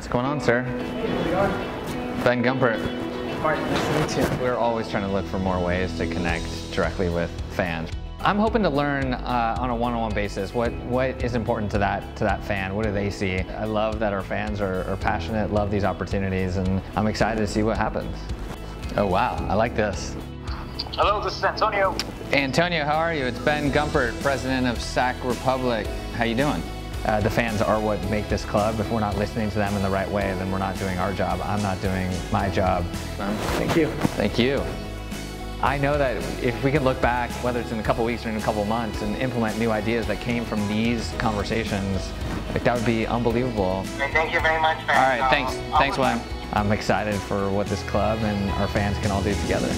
What's going on, sir? Ben Gumpert. Martin, nice to meet you. We're always trying to look for more ways to connect directly with fans. I'm hoping to learn uh, on a one-on-one basis what, what is important to that to that fan. What do they see? I love that our fans are, are passionate, love these opportunities, and I'm excited to see what happens. Oh wow, I like this. Hello, this is Antonio. Antonio, how are you? It's Ben Gumpert, president of SAC Republic. How you doing? Uh, the fans are what make this club. If we're not listening to them in the right way, then we're not doing our job. I'm not doing my job. Thank you. Thank you. I know that if we can look back, whether it's in a couple weeks or in a couple months, and implement new ideas that came from these conversations, like that would be unbelievable. thank you very much, man. All right, thanks. Thanks, William. I'm excited for what this club and our fans can all do together.